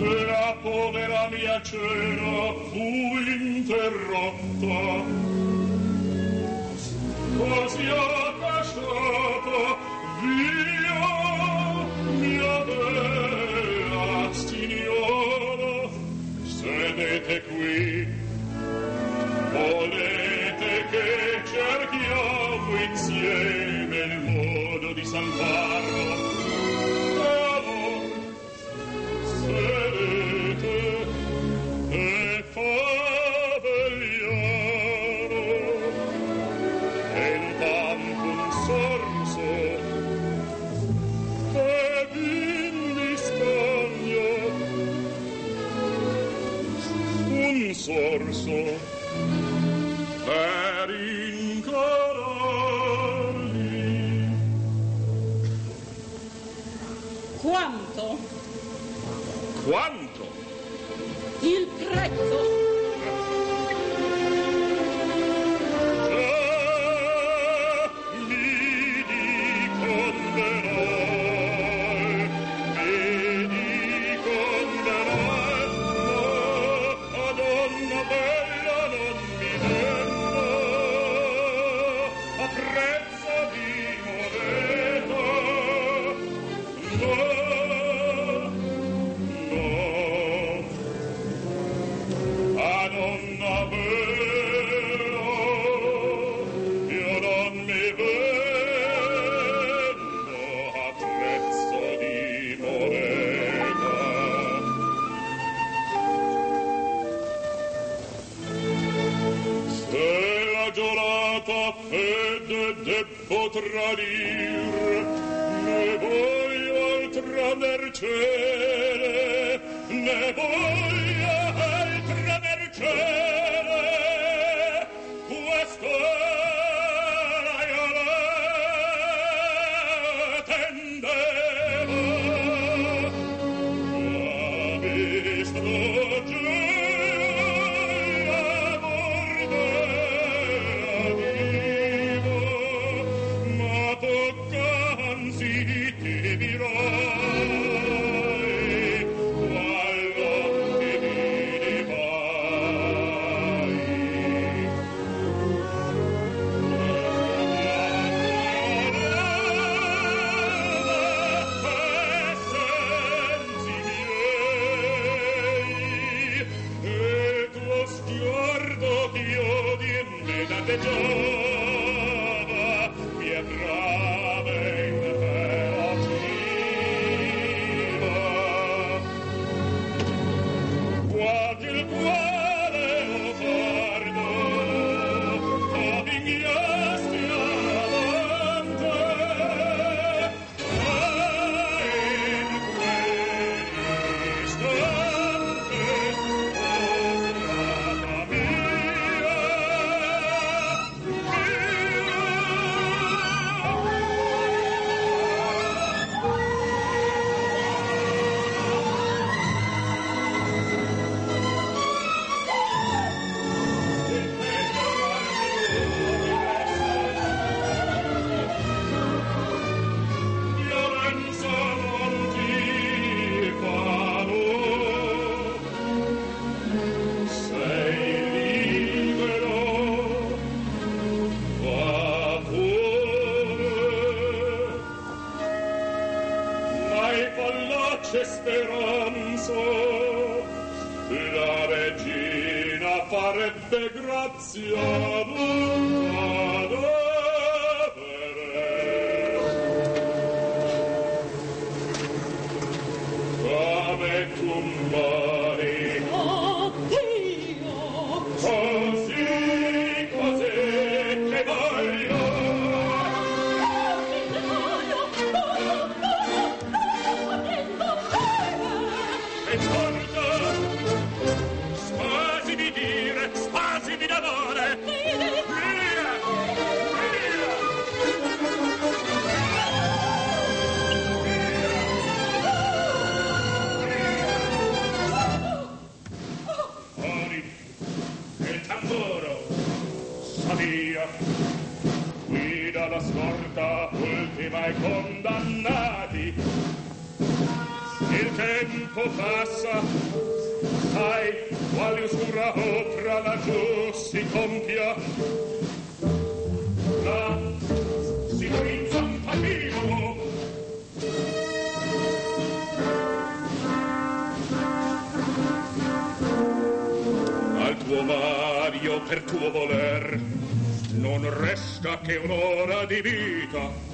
La povera mia cena fu interrotta. Così ho lasciato via mia bella signora. Sedete qui. Volete che cerchiamo insieme il modo di salvarlo Quanto? Quanto? Il prezzo. giurata ed de potrà dir ne voglio altra mercede ne voglio e vollace speranzo la regina farebbe grazia la ultima e condannati. Il tempo passa sai quale usura la laggiù si compia. La sicurezza al minimo al tuo mario per tuo voler non resta che un'ora di vita.